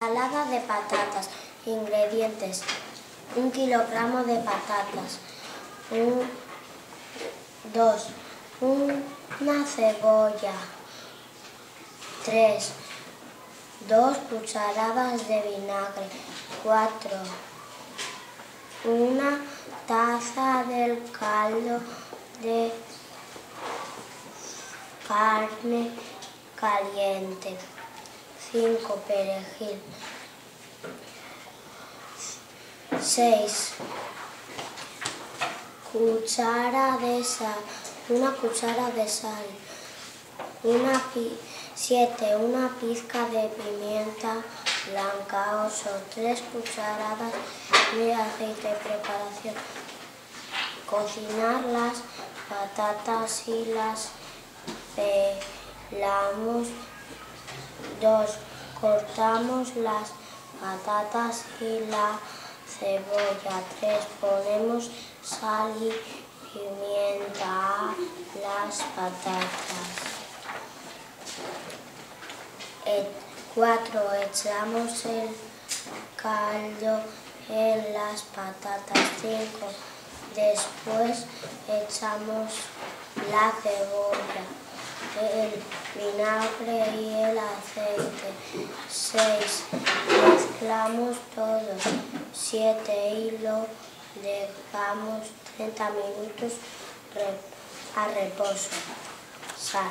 Ensalada de patatas. Ingredientes. Un kilogramo de patatas. dos. una cebolla. Tres. Dos cucharadas de vinagre. Cuatro. Una taza del caldo de carne caliente. 5 perejil, 6 cuchara de sal, una cuchara de sal, una 7 una pizca de pimienta blanca, 8 3 cucharadas de aceite de preparación. Cocinar las patatas y las pelamos 2. Cortamos las patatas y la cebolla. 3. Ponemos sal y pimienta a las patatas. 4. Echamos el caldo en las patatas. 5. Después echamos la cebolla el vinagre y el aceite. 6. Mezclamos todo. 7. Y lo dejamos 30 minutos a reposo. Sal.